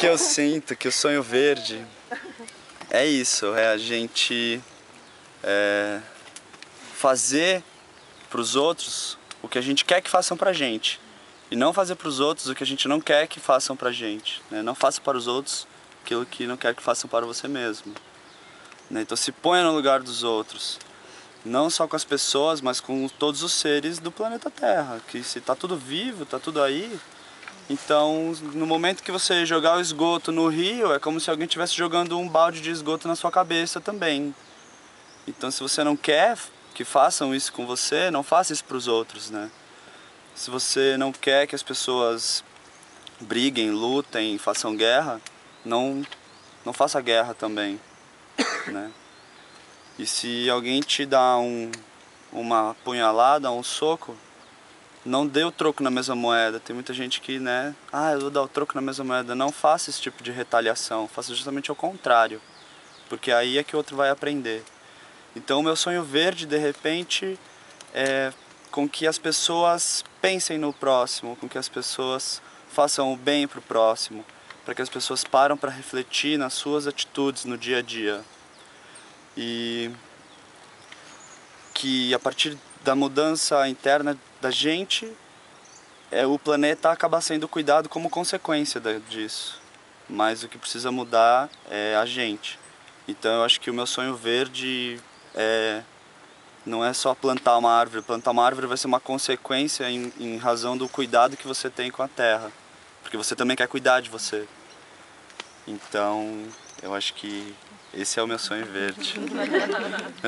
que eu sinto que o sonho verde é isso, é a gente é, fazer para os outros o que a gente quer que façam para a gente e não fazer para os outros o que a gente não quer que façam para a gente. Né? Não faça para os outros aquilo que não quer que façam para você mesmo. Né? Então se ponha no lugar dos outros, não só com as pessoas, mas com todos os seres do planeta Terra, que se está tudo vivo, está tudo aí, então, no momento que você jogar o esgoto no rio, é como se alguém estivesse jogando um balde de esgoto na sua cabeça também. Então, se você não quer que façam isso com você, não faça isso para os outros, né? Se você não quer que as pessoas briguem, lutem, façam guerra, não não faça guerra também, né? E se alguém te dá um, uma punhalada, um soco, não dê o troco na mesma moeda. Tem muita gente que, né, ah, eu vou dar o troco na mesma moeda. Não faça esse tipo de retaliação, faça justamente o contrário, porque aí é que o outro vai aprender. Então, o meu sonho verde, de repente, é com que as pessoas pensem no próximo, com que as pessoas façam o bem para o próximo, para que as pessoas param para refletir nas suas atitudes no dia a dia. E que a partir da mudança interna da gente, é, o planeta acaba sendo cuidado como consequência da, disso. Mas o que precisa mudar é a gente. Então eu acho que o meu sonho verde é, não é só plantar uma árvore. Plantar uma árvore vai ser uma consequência em, em razão do cuidado que você tem com a terra. Porque você também quer cuidar de você. Então eu acho que esse é o meu sonho verde.